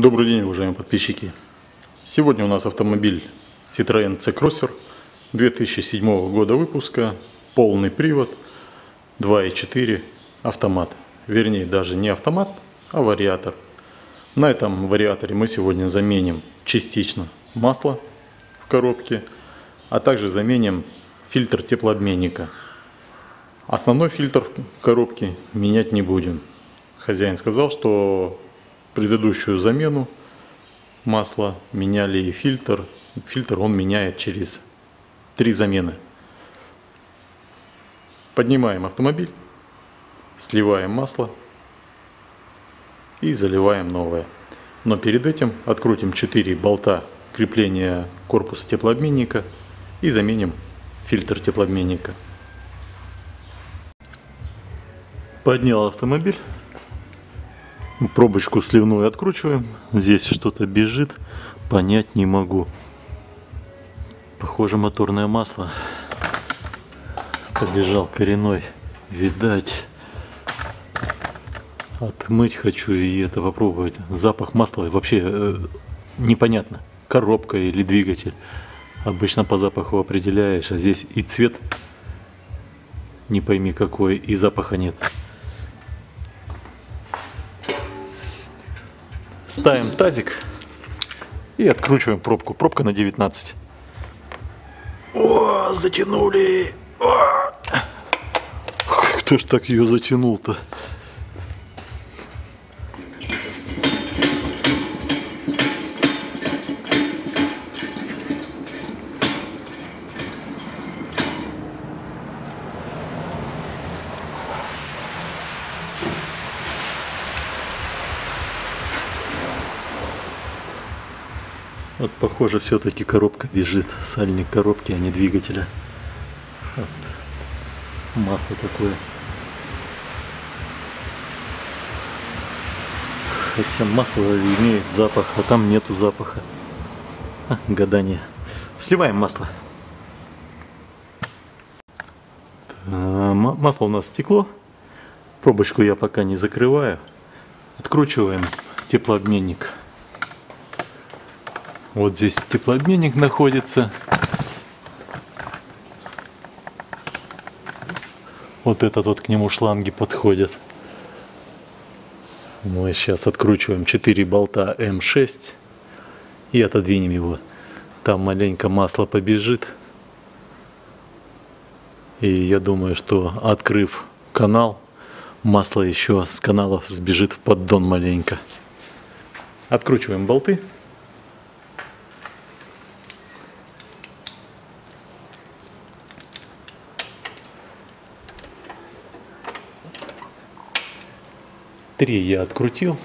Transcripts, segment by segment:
Добрый день, уважаемые подписчики. Сегодня у нас автомобиль Citroёn C-Crosser 2007 года выпуска, полный привод, 2.4 автомат. Вернее, даже не автомат, а вариатор. На этом вариаторе мы сегодня заменим частично масло в коробке, а также заменим фильтр теплообменника. Основной фильтр в коробке менять не будем. Хозяин сказал, что предыдущую замену масла меняли и фильтр. Фильтр он меняет через три замены. Поднимаем автомобиль, сливаем масло и заливаем новое. Но перед этим открутим 4 болта крепления корпуса теплообменника и заменим фильтр теплообменника. Поднял автомобиль. Пробочку сливную откручиваем. Здесь что-то бежит. Понять не могу. Похоже моторное масло. Побежал коренной. Видать. Отмыть хочу и это попробовать. Запах масла вообще э, непонятно. Коробка или двигатель. Обычно по запаху определяешь, а здесь и цвет не пойми какой, и запаха нет. Ставим тазик и откручиваем пробку. Пробка на 19. О, затянули! О! Кто ж так ее затянул-то? Вот похоже все-таки коробка бежит. Сальник коробки, а не двигателя. Вот. Масло такое. Хотя масло имеет запах, а там нету запаха. А, гадание. Сливаем масло. Масло у нас стекло. Пробочку я пока не закрываю. Откручиваем теплообменник. Вот здесь теплообменник находится. Вот этот вот к нему шланги подходят. Мы сейчас откручиваем 4 болта М6 и отодвинем его. Там маленько масло побежит. И я думаю, что открыв канал, масло еще с каналов сбежит в поддон маленько. Откручиваем болты. Три я открутил.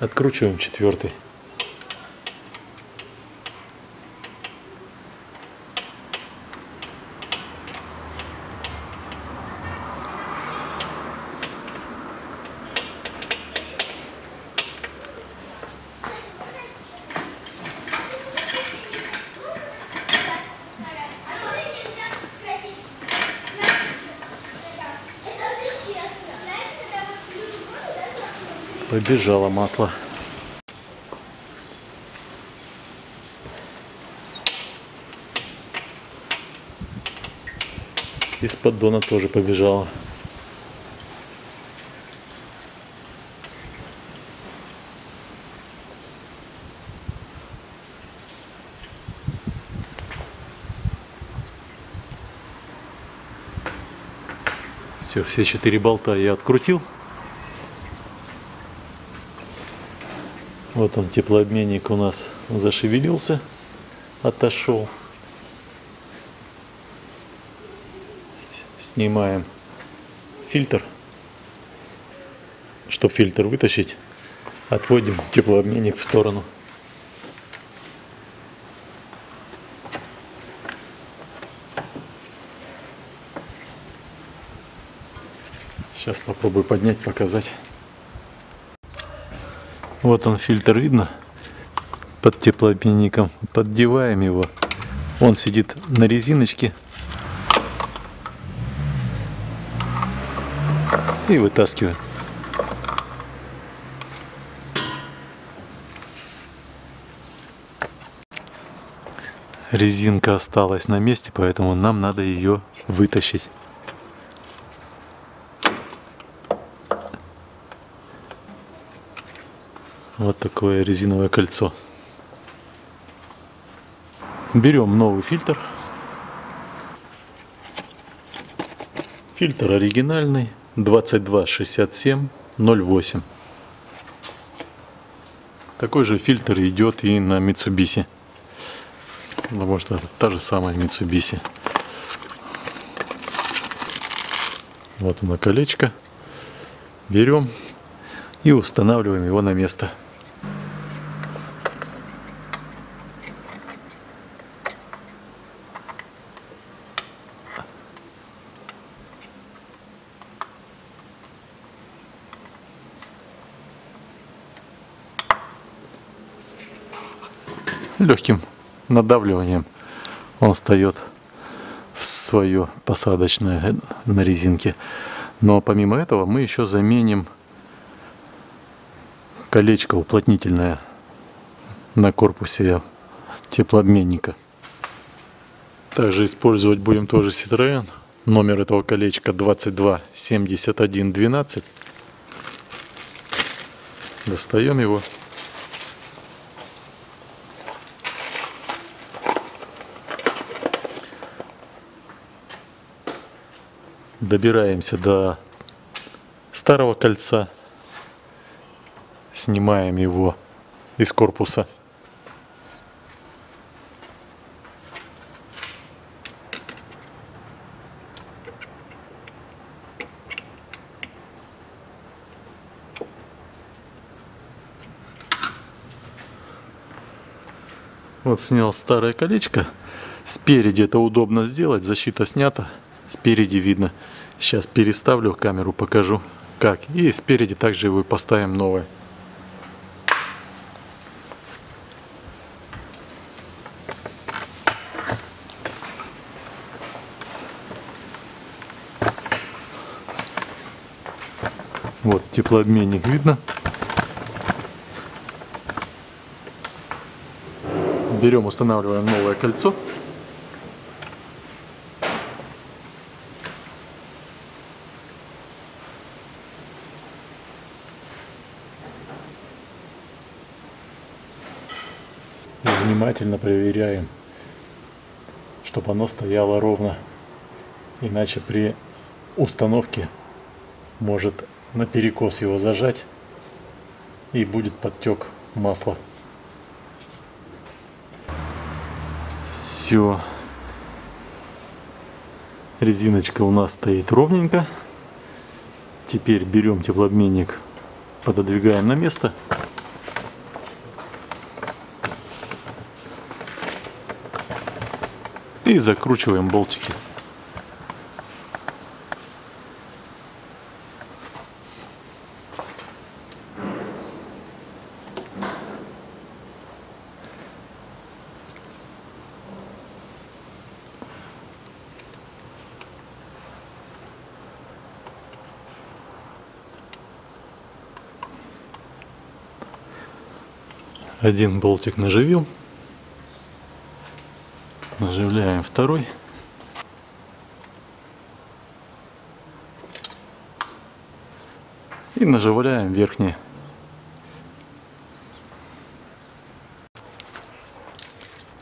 Откручиваем четвертый. Побежало масло. Из поддона тоже побежало. Все, все четыре болта я открутил. Вот он, теплообменник у нас зашевелился, отошел. Снимаем фильтр. Чтобы фильтр вытащить, отводим теплообменник в сторону. Сейчас попробую поднять, показать. Вот он фильтр, видно? Под теплообменником. Поддеваем его. Он сидит на резиночке. И вытаскиваем. Резинка осталась на месте, поэтому нам надо ее вытащить. Вот такое резиновое кольцо. Берем новый фильтр. Фильтр оригинальный 226708. Такой же фильтр идет и на Mitsubishi. Потому что это та же самая Mitsubishi. Вот оно колечко. Берем и устанавливаем его на место. Легким надавливанием он встает в свое посадочное на резинке. Но помимо этого мы еще заменим колечко уплотнительное на корпусе теплообменника. Также использовать будем тоже Citroen. Номер этого колечка 227112. Достаем его. Добираемся до старого кольца, снимаем его из корпуса. Вот снял старое колечко. Спереди это удобно сделать, защита снята. Спереди видно. Сейчас переставлю камеру, покажу как. И спереди также его поставим новое. Вот теплообменник видно. Берем, устанавливаем новое кольцо. Внимательно проверяем, чтобы оно стояло ровно. Иначе при установке может на перекос его зажать и будет подтек масла. Все. Резиночка у нас стоит ровненько. Теперь берем теплообменник, пододвигаем на место. И закручиваем болтики. Один болтик наживил. Наживляем второй. И наживляем верхние.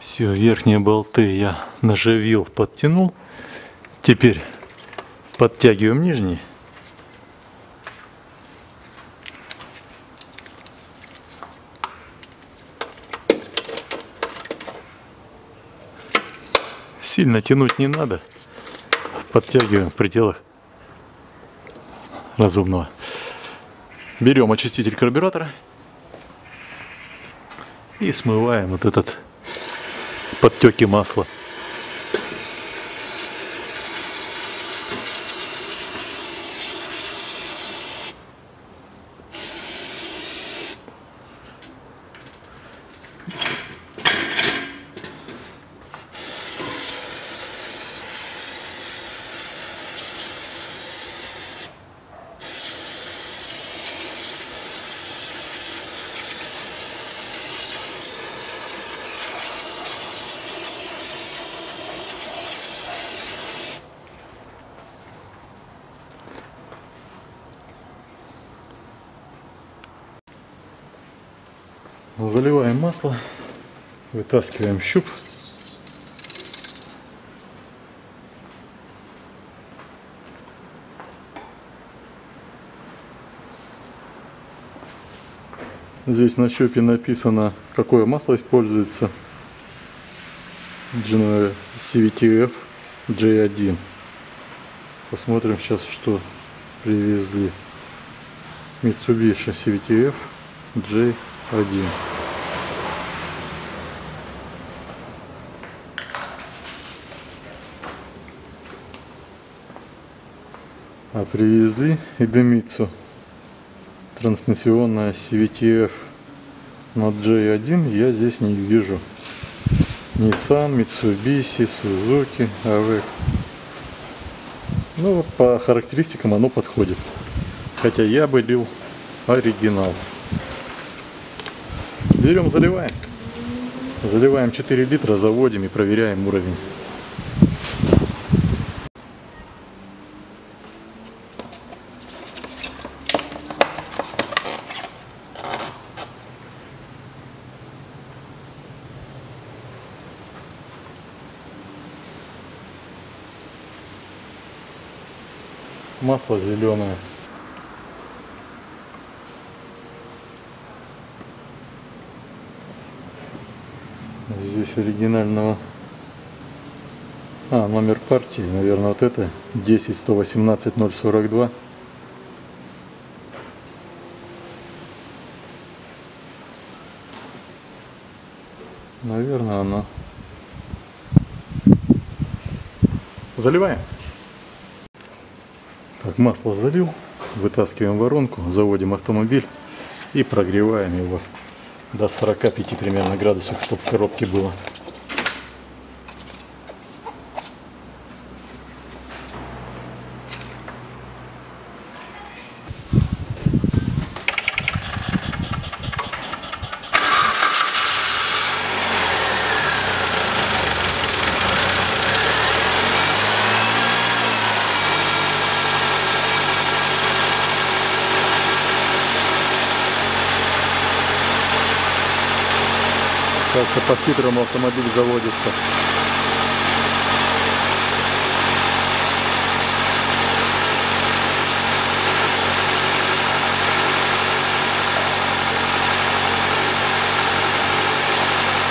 Все, верхние болты я наживил, подтянул. Теперь подтягиваем нижние. Сильно тянуть не надо. Подтягиваем в пределах разумного. Берем очиститель карбюратора и смываем вот этот подтеки масла. Заливаем масло, вытаскиваем щуп. Здесь на щупе написано, какое масло используется. CVTF J1. Посмотрим сейчас, что привезли. Mitsubishi CVTF J1. А привезли и Демицу трансмиссионная CVTF на J1 я здесь не вижу. Nissan, Mitsubishi, Suzuki, AVEC. Ну, по характеристикам оно подходит. Хотя я бы бил оригинал. Берем, заливаем. Заливаем 4 литра, заводим и проверяем уровень. масло зеленое. Здесь оригинального. А, номер партии, наверное, вот это 10 118 042. Наверное, оно. Заливаем. Так, масло залил, вытаскиваем воронку, заводим автомобиль и прогреваем его до 45 примерно градусов, чтобы в коробке было. Как-то по-хитрому автомобиль заводится.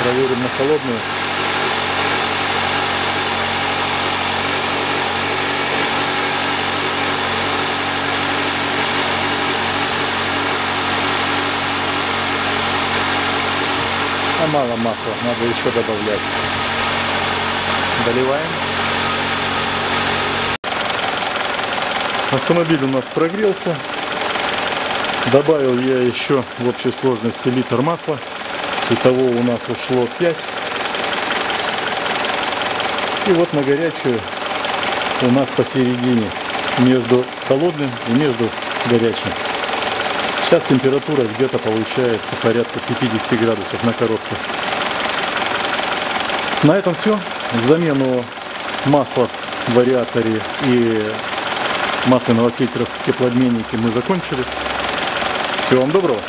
Проверим на холодную. Мало масла, надо еще добавлять. Доливаем. Автомобиль у нас прогрелся. Добавил я еще в общей сложности литр масла. Итого у нас ушло 5. И вот на горячую у нас посередине между холодным и между горячим. Сейчас температура где-то получается порядка 50 градусов на коробке. На этом все. Замену масла в вариаторе и масляного фильтра в теплообменнике мы закончили. Всего вам доброго.